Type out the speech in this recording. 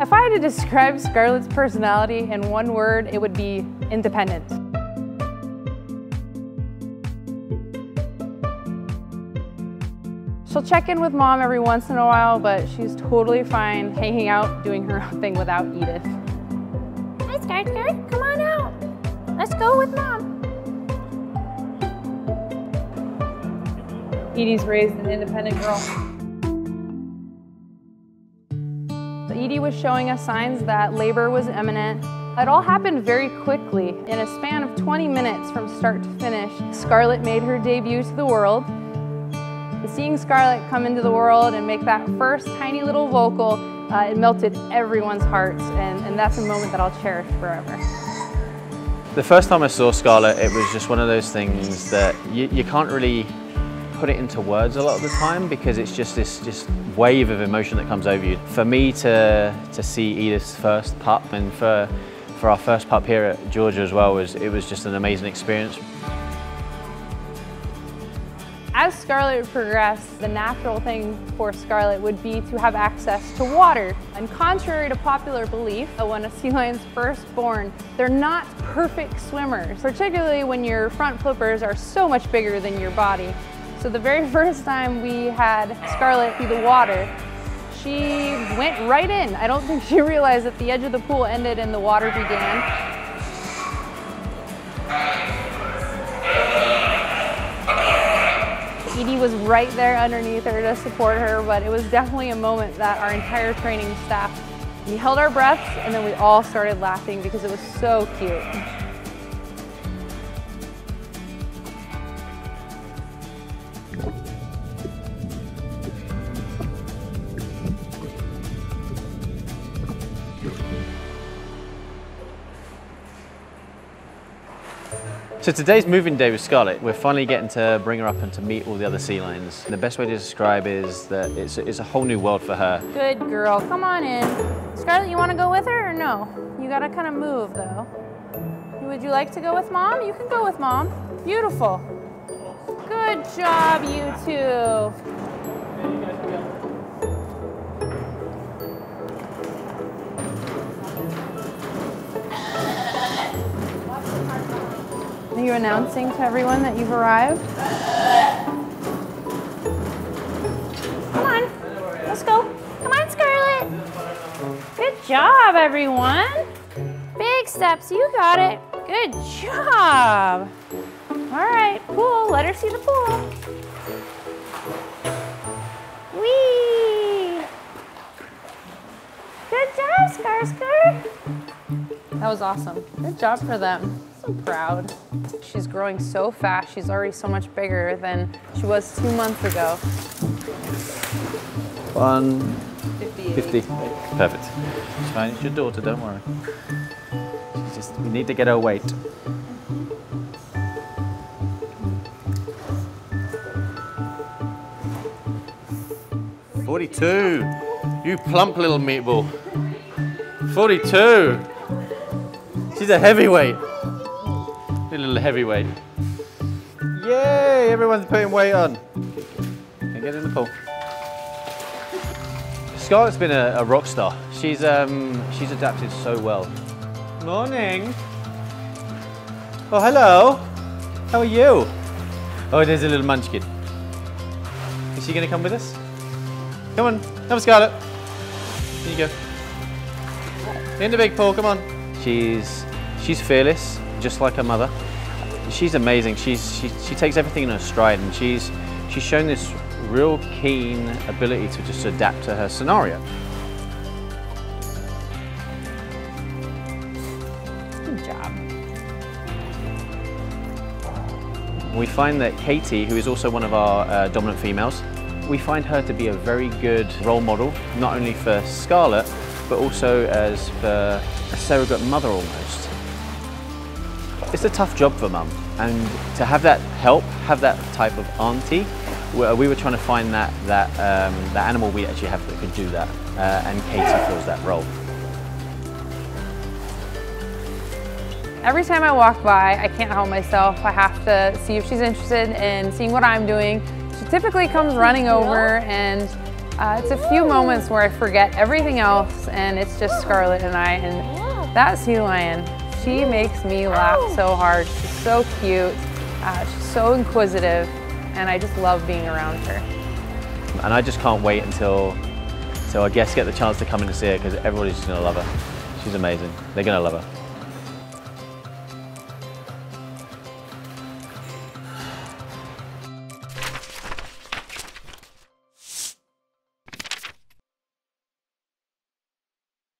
If I had to describe Scarlett's personality in one word, it would be independent. She'll check in with mom every once in a while, but she's totally fine hanging out, doing her own thing without Edith. Hi, Scar Scar. Come on out. Let's go with mom. Edie's raised an independent girl. Edie was showing us signs that labor was imminent. It all happened very quickly. In a span of 20 minutes from start to finish, Scarlett made her debut to the world. Seeing Scarlett come into the world and make that first tiny little vocal, uh, it melted everyone's hearts, and, and that's a moment that I'll cherish forever. The first time I saw Scarlett, it was just one of those things that you, you can't really put it into words a lot of the time because it's just this just wave of emotion that comes over you. For me to to see Edith's first pup and for for our first pup here at Georgia as well was it was just an amazing experience. As Scarlett progressed, the natural thing for Scarlett would be to have access to water. And contrary to popular belief, when a sea lion's first born, they're not perfect swimmers, particularly when your front flippers are so much bigger than your body. So the very first time we had Scarlett see the water, she went right in. I don't think she realized that the edge of the pool ended and the water began. Edie was right there underneath her to support her, but it was definitely a moment that our entire training staff, we held our breaths and then we all started laughing because it was so cute. So today's moving day with Scarlett. We're finally getting to bring her up and to meet all the other sea lions. The best way to describe is that it's, it's a whole new world for her. Good girl, come on in. Scarlett, you wanna go with her or no? You gotta kind of move though. Would you like to go with mom? You can go with mom. Beautiful. Good job, you two. Are you announcing to everyone that you've arrived? Come on. Let's go. Come on, Scarlett. Good job, everyone. Big steps. You got it. Good job. All right, pool. Let her see the pool. Whee! Good job, Scar Scar. That was awesome. Good job for them. So proud. She's growing so fast. She's already so much bigger than she was two months ago. One 58. 50. Perfect. It's fine. It's your daughter. Don't worry. She's just we need to get her weight. Forty-two. You plump little meatball. Forty-two. She's a heavyweight. A little heavyweight. Yay! Everyone's putting weight on. And get in the pool. Scarlett's been a, a rock star. She's um, she's adapted so well. Morning. Oh, hello. How are you? Oh, there's a little munchkin. Is she gonna come with us? Come on, come Scarlett. Here you go. In the big pool, come on. She's she's fearless, just like her mother. She's amazing. She's she, she takes everything in her stride, and she's she's shown this real keen ability to just adapt to her scenario. Good job. We find that Katie, who is also one of our uh, dominant females, we find her to be a very good role model, not only for Scarlett, but also as for a surrogate mother almost. It's a tough job for mum, and to have that help, have that type of auntie, we we were trying to find that, that, um, that animal we actually have that could do that, uh, and Katie fills that role. Every time I walk by, I can't help myself. I have to see if she's interested in seeing what I'm doing. She typically comes running over and Uh, it's a few moments where I forget everything else and it's just Scarlett and I and that sea lion, she makes me laugh so hard. She's so cute, uh, she's so inquisitive and I just love being around her. And I just can't wait until, until our guests get the chance to come in and see her because everybody's just gonna love her. She's amazing. They're gonna love her.